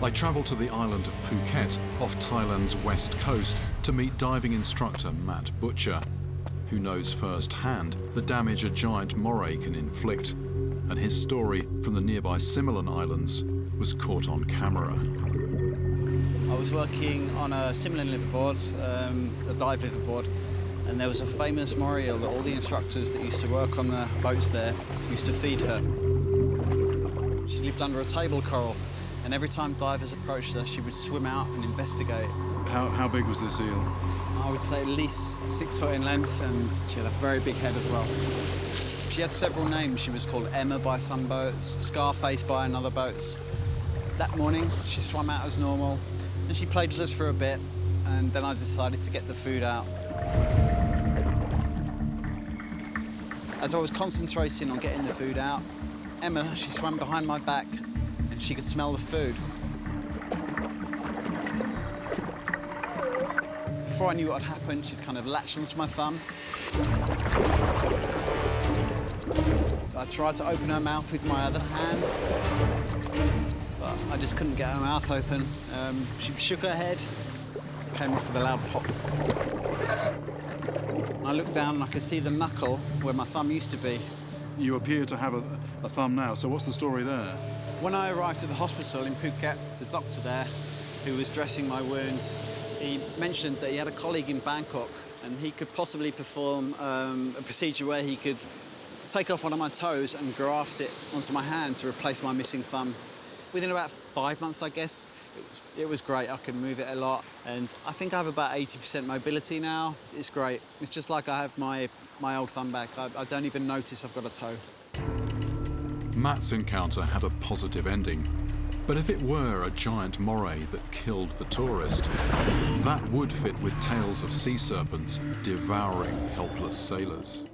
I travel to the island of Phuket off Thailand's west coast to meet diving instructor Matt Butcher, who knows firsthand the damage a giant moray can inflict, and his story from the nearby Similan Islands was caught on camera. I was working on a Similan liveaboard, um, a dive liveaboard, and there was a famous moray that all the instructors that used to work on the boats there used to feed her. She lived under a table coral, and every time divers approached her, she would swim out and investigate. How, how big was this eel? I would say at least six foot in length, and she had a very big head as well. She had several names. She was called Emma by some boats, Scarface by another boats. That morning, she swam out as normal, and she played with us for a bit, and then I decided to get the food out. As I was concentrating on getting the food out, Emma, she swam behind my back, she could smell the food. Before I knew what had happened, she'd kind of latched onto my thumb. I tried to open her mouth with my other hand, but I just couldn't get her mouth open. Um, she shook her head, came off with a loud pop. I looked down and I could see the knuckle where my thumb used to be. You appear to have a, a thumb now, so what's the story there? When I arrived at the hospital in Phuket, the doctor there, who was dressing my wounds, he mentioned that he had a colleague in Bangkok and he could possibly perform um, a procedure where he could take off one of my toes and graft it onto my hand to replace my missing thumb. Within about five months, I guess, it was, it was great. I could move it a lot. And I think I have about 80% mobility now. It's great. It's just like I have my, my old thumb back. I, I don't even notice I've got a toe. Matt's encounter had a positive ending. But if it were a giant moray that killed the tourist, that would fit with tales of sea serpents devouring helpless sailors.